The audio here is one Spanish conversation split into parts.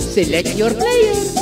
Select your player.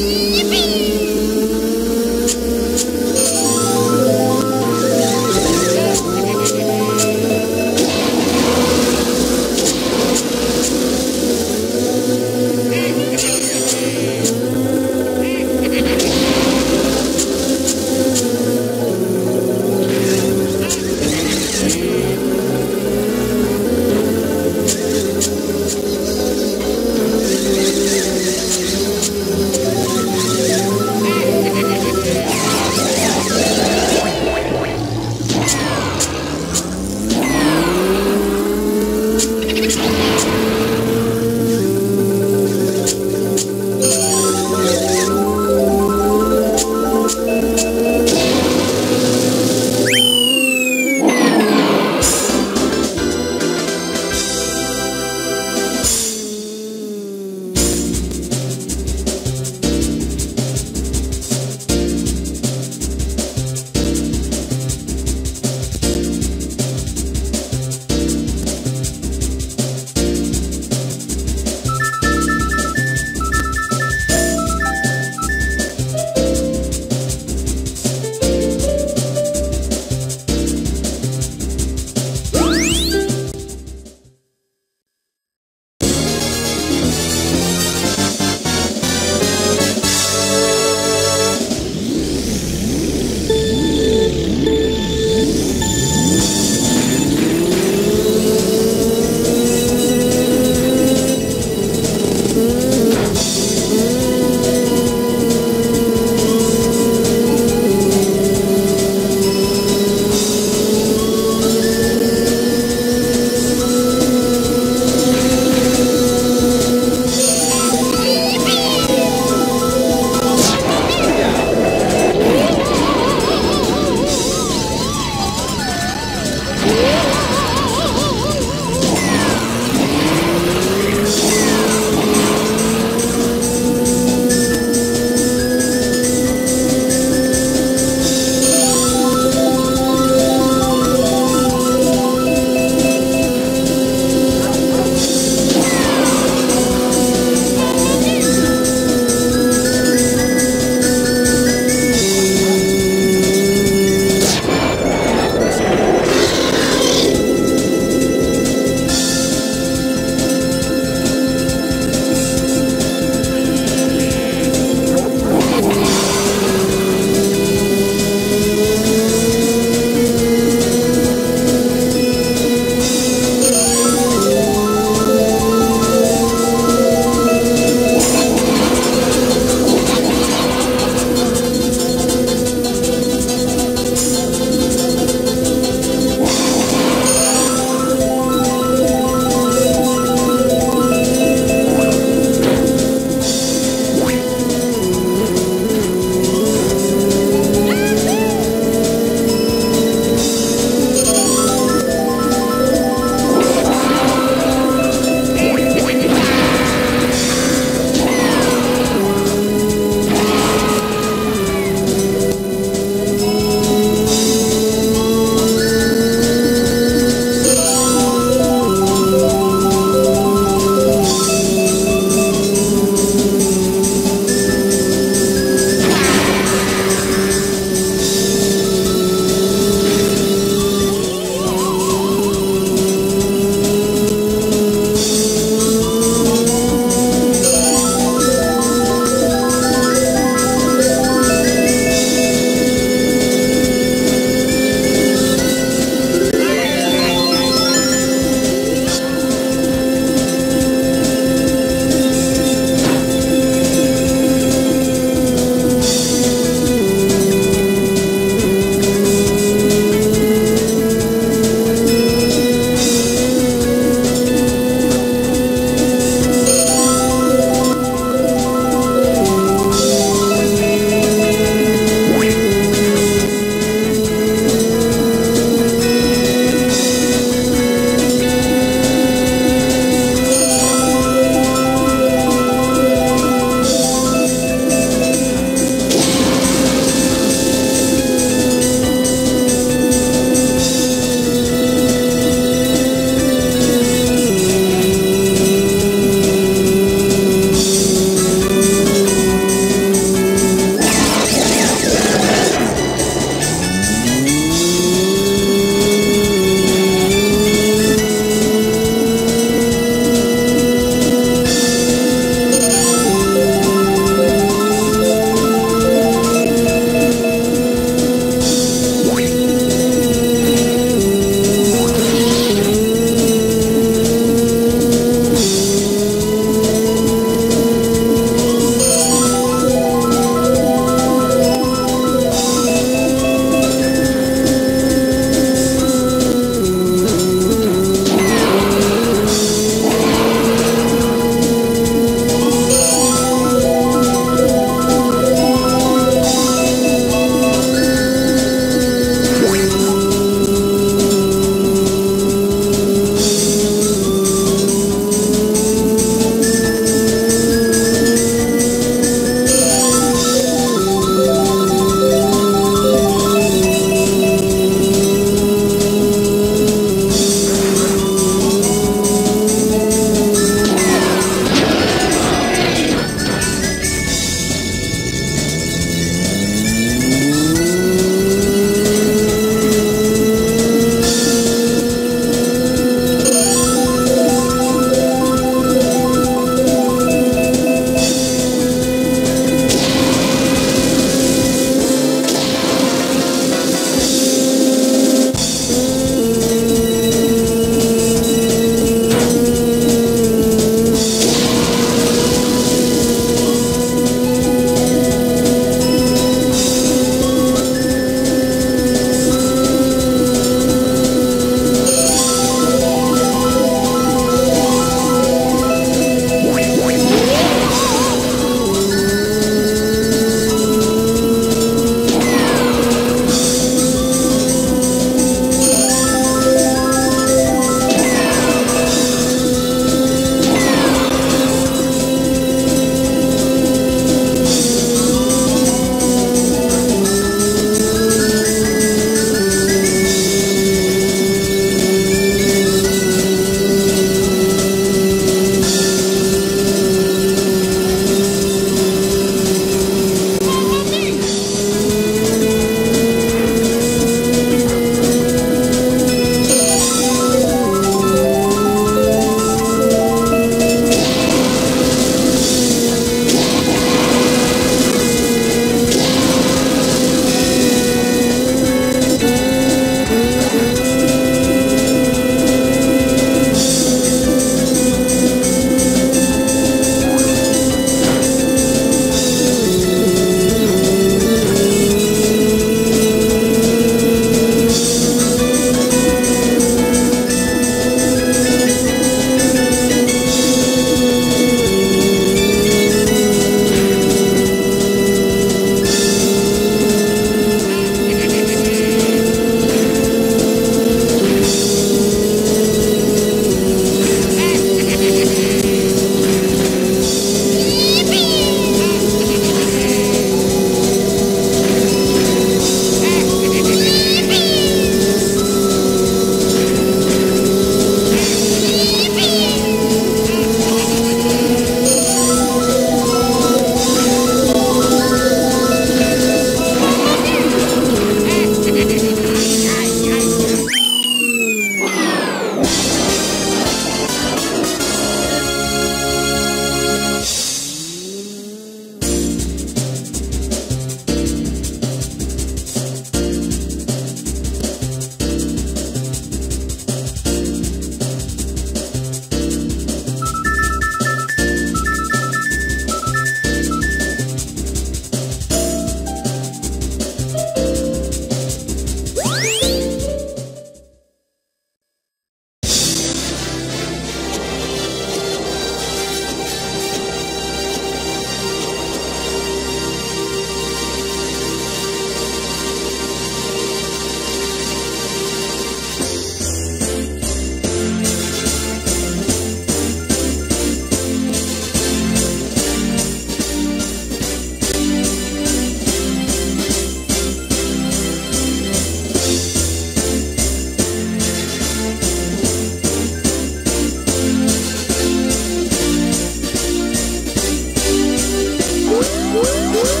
Woo!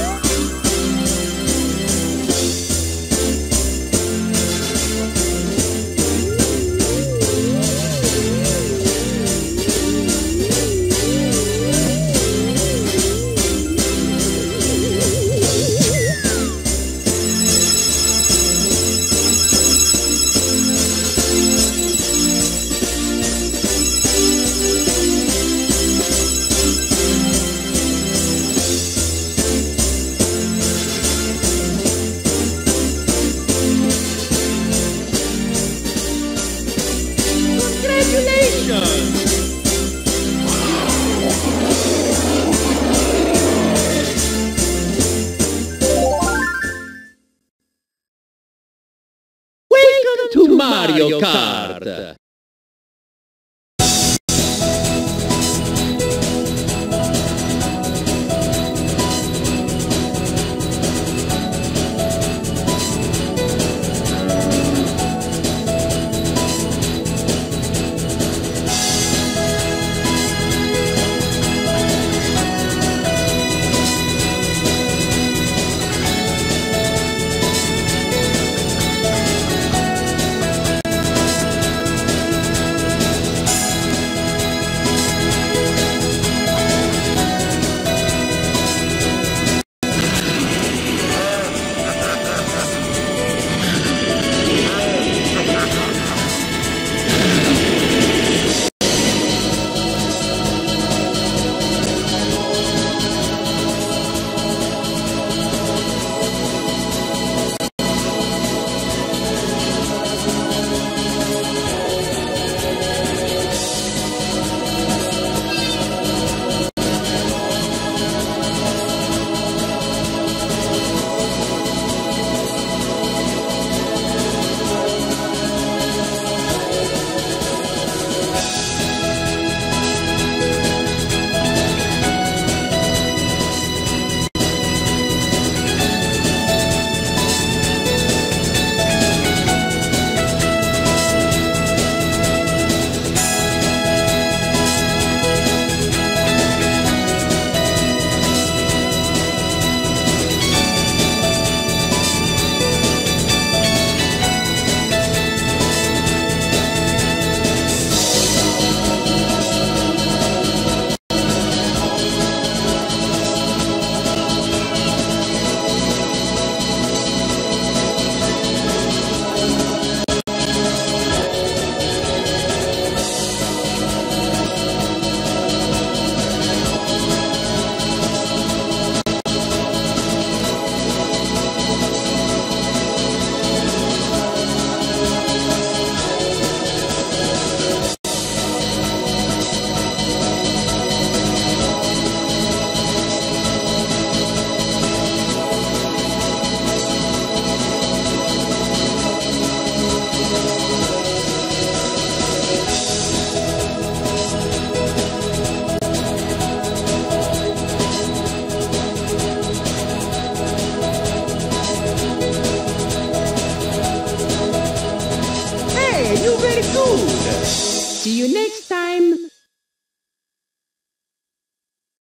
Mario Kart.